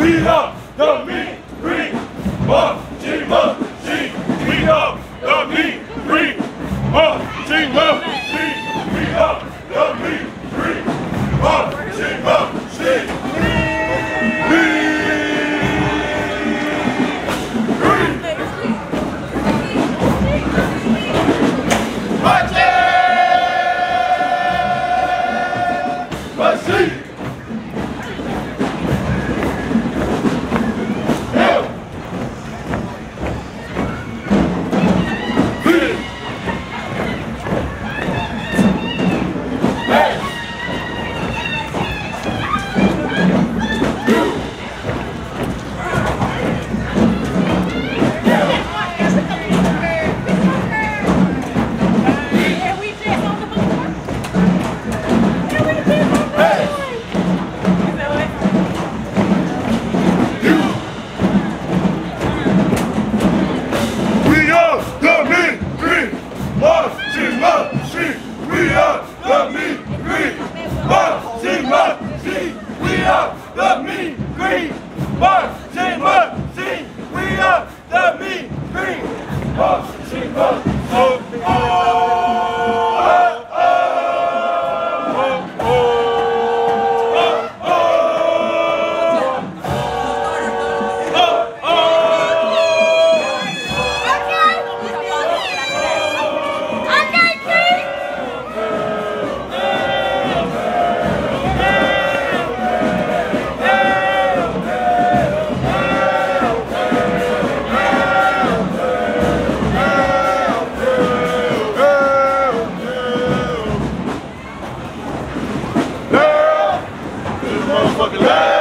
We are the meat green marching machine. We are the meat green marching marching sua.